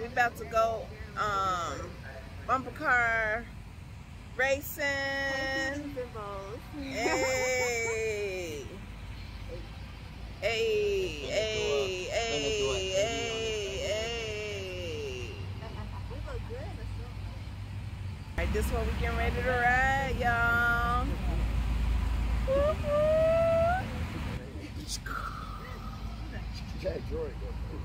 about to go um, bumper car racing. Hey. Hey, hey, hey, hey, hey. We. All right, this one we getting ready to ride, Yeah, Jory.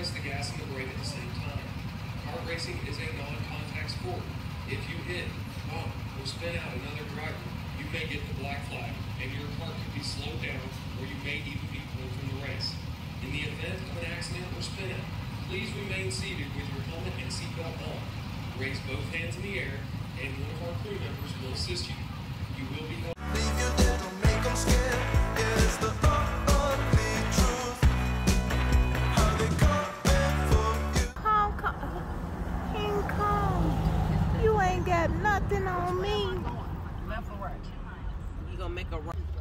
press the gas and the brake at the same time. Kart racing is a non-contact sport. If you hit, bump, or spin out another driver, you may get the black flag, and your car could be slowed down, or you may even be pulled from the race. In the event of an accident or spin-out, please remain seated with your helmet and seatbelt on. Raise both hands in the air, and one of our crew members will assist you. You will be helped. Got nothing on me. Left or right? gonna make a run.